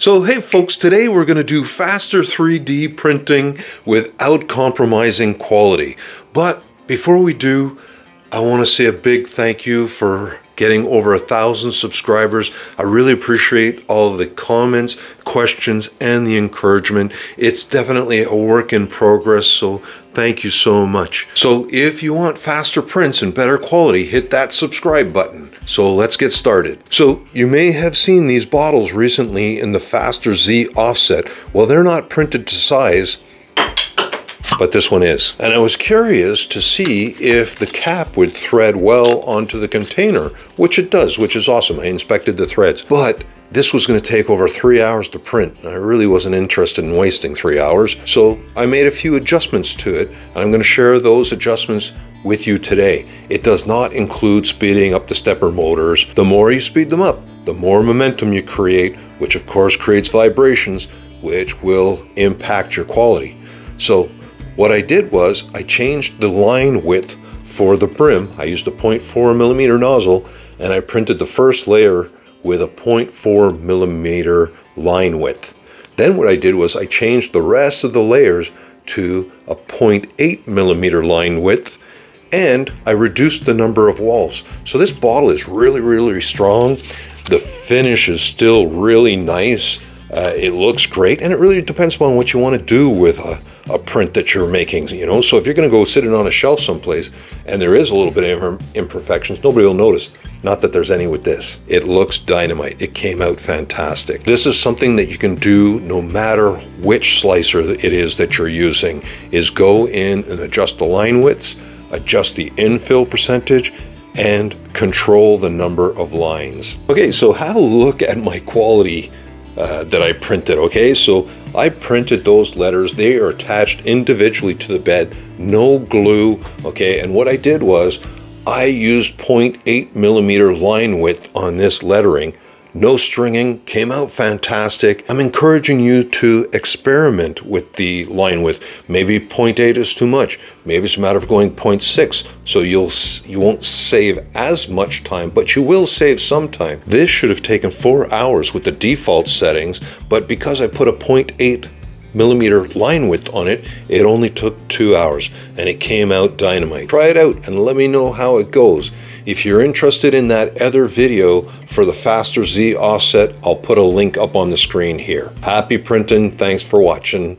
So hey folks, today we're going to do faster 3D printing without compromising quality. But before we do, I want to say a big thank you for getting over a thousand subscribers. I really appreciate all the comments, questions, and the encouragement. It's definitely a work in progress, so thank you so much. So if you want faster prints and better quality, hit that subscribe button. So let's get started. So you may have seen these bottles recently in the Faster Z offset. Well, they're not printed to size, but this one is. And I was curious to see if the cap would thread well onto the container, which it does, which is awesome. I inspected the threads, but this was going to take over three hours to print. I really wasn't interested in wasting three hours, so I made a few adjustments to it, and I'm going to share those adjustments with you today. It does not include speeding up the stepper motors. The more you speed them up, the more momentum you create, which of course creates vibrations, which will impact your quality. So what I did was I changed the line width for the brim. I used a 0.4 millimeter nozzle and I printed the first layer with a 0.4 millimeter line width. Then what I did was I changed the rest of the layers to a 0.8 millimeter line width and I reduced the number of walls. So this bottle is really, really strong. The finish is still really nice. Uh, it looks great and it really depends upon what you want to do with a, a print that you're making, you know. So if you're going to go sit it on a shelf someplace and there is a little bit of imperfections, nobody will notice. Not that there's any with this. It looks dynamite. It came out fantastic. This is something that you can do no matter which slicer it is that you're using, is go in and adjust the line widths, adjust the infill percentage, and control the number of lines. Okay, so have a look at my quality uh, that I printed, okay? So I printed those letters. They are attached individually to the bed, no glue, okay? And what I did was I used 0.8 millimeter line width on this lettering no stringing, came out fantastic. I'm encouraging you to experiment with the line width. Maybe 0.8 is too much. Maybe it's a matter of going 0.6, so you'll you won't save as much time, but you will save some time. This should have taken four hours with the default settings, but because I put a 0.8 millimeter line width on it, it only took two hours and it came out dynamite. Try it out and let me know how it goes. If you're interested in that other video for the Faster Z offset, I'll put a link up on the screen here. Happy printing, thanks for watching.